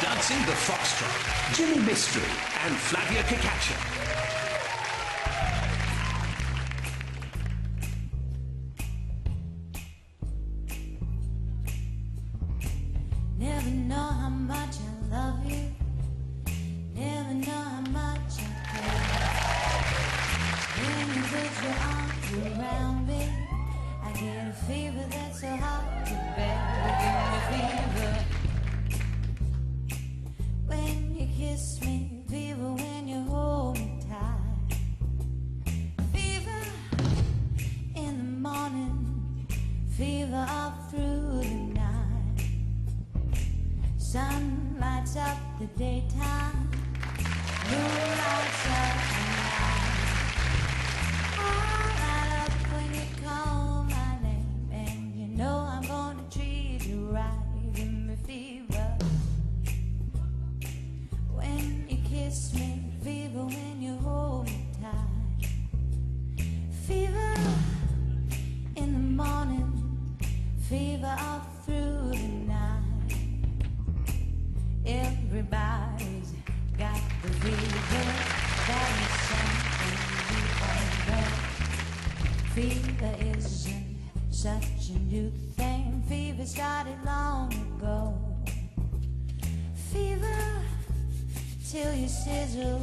dancing the foxtrot, Jimi Mistry and Flavia Cacace. Never know how much I love you. Never know how much I care. When you put your arms around me, I get a fever that's so hard to bear. Give me fever when you hold me tight. Fever in the morning, fever all through the night. Sun lights up the daytime, moon lights up fever when you hold me tight. Fever in the morning, fever all through the night. Everybody's got the fever. Fever isn't such a new thing. Fever started long ago. Till you sizzle.